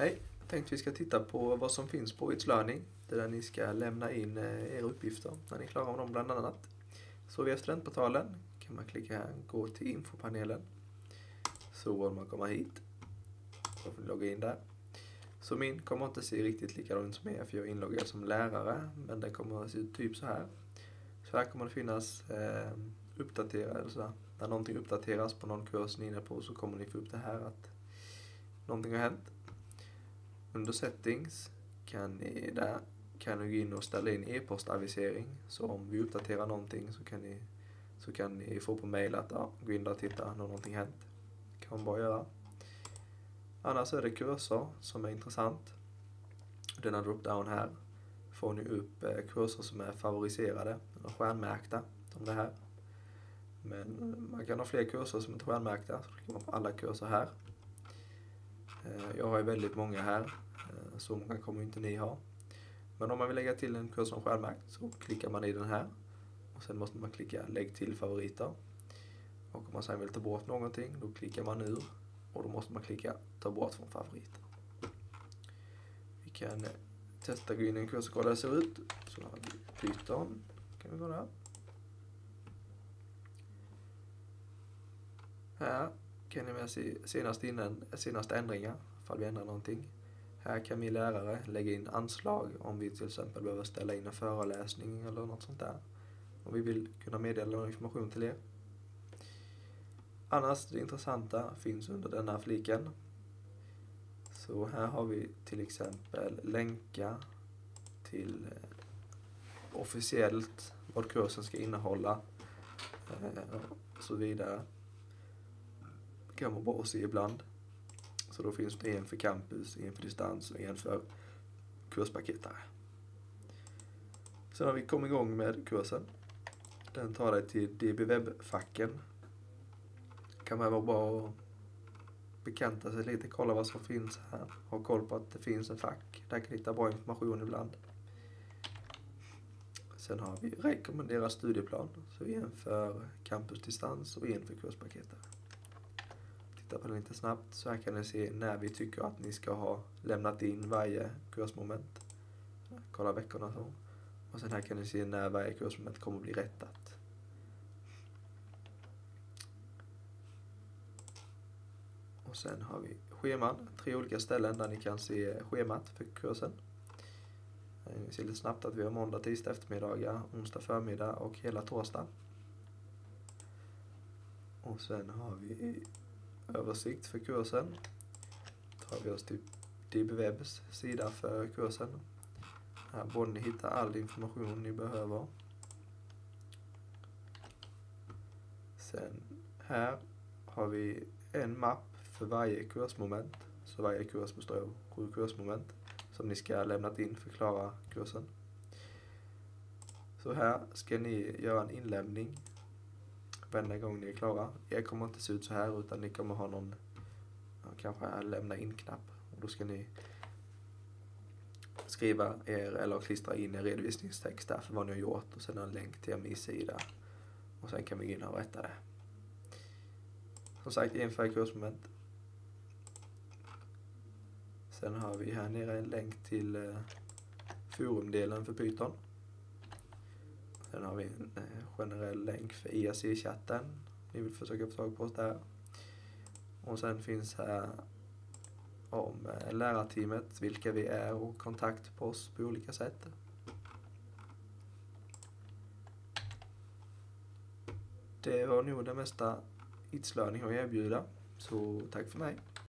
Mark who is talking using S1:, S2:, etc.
S1: Hej! Jag tänkte vi ska titta på vad som finns på It's Learning. Det är där ni ska lämna in eh, era uppgifter när ni är klara med dem bland annat. Så via studentportalen kan man klicka här, gå till infopanelen. Så om man kommer hit. Så får ni logga in där. Så min kommer inte se riktigt likadan ut som er för jag är inloggad som lärare. Men den kommer att se ut typ så här. Så här kommer det finnas eh, uppdaterade eller så När någonting uppdateras på någon kurs ni är inne på så kommer ni få upp det här att någonting har hänt. Under settings kan ni där kan ni gå in och ställa in e-postavisering. Så om vi uppdaterar någonting så kan ni, så kan ni få på mail att ja, gå in där och titta när någonting hänt. kan man bara göra. Annars är det kurser som är intressant. Denna drop-down här får ni upp eh, kurser som är favoriserade eller stjärnmärkta som det här. Men eh, man kan ha fler kurser som är stjärnmärkta så klickar man på alla kurser här. Eh, jag har ju väldigt många här, eh, så många kommer inte ni ha. Men om man vill lägga till en kurs om stjärnmärkt så klickar man i den här. Och sen måste man klicka lägg till favoriter. Och om man sen vill ta bort någonting då klickar man ur och då måste man klicka ta bort från favoriter. Vi kan eh, testa att gå in i en kurs och kolla hur det ser ut. Så har vi Python. Kan vi gå där. Här kan ni med se senaste, innan, senaste ändringar, ifall vi ändrar någonting. Här kan vi lärare lägga in anslag om vi till exempel behöver ställa in en föreläsning eller något sånt där. Om vi vill kunna meddela någon information till er. Annars, det intressanta finns under denna fliken. Så här har vi till exempel länkar till eh, officiellt vad kursen ska innehålla eh, och så vidare kan vara bra att se ibland. Så då finns det en för campus, en för distans och en för kurspaketare. Sen har vi kommit igång med kursen. Den tar dig till DBweb-facken. Kan man vara bra att bekanta sig lite, kolla vad som finns här. Ha koll på att det finns en fack. Där kan du hitta bra information ibland. Sen har vi rekommenderad studieplan. Så en för campusdistans och en för kurspaketare titta på den lite snabbt. Så här kan ni se när vi tycker att ni ska ha lämnat in varje kursmoment. Kolla veckorna så. Och sen här kan ni se när varje kursmoment kommer att bli rättat. Och sen har vi scheman, tre olika ställen där ni kan se schemat för kursen. Eh, ni ser lite snabbt att vi har måndag, tisdag eftermiddagar, onsdag förmiddag och hela torsdag. Och sen har vi översikt för kursen. Tar vi oss till DBWebs sida för kursen. Här borde ni hitta all information ni behöver. Sen här har vi en mapp för varje kursmoment. Så varje kurs består av sju kursmoment som ni ska lämnat in för klara kursen. Så här ska ni göra en inlämning varenda gång ni är klara. Er kommer inte se ut så här utan ni kommer ha någon, kanske lämna in-knapp. Och då ska ni skriva er eller klistra in er redovisningstext där för vad ni har gjort och sen en länk till er MI-sida. Och sen kan vi gå in och rätta det. Som sagt, inför kursmoment. Sen har vi här nere en länk till eh, forumdelen för Python. Sen har vi en eh, generell länk för IRC-chatten. Ni vill försöka få tag på oss där. Och sen finns här om eh, lärarteamet, vilka vi är och kontakt på oss på olika sätt. Det var nog det mesta It's Learning har att erbjuda. Så tack för mig.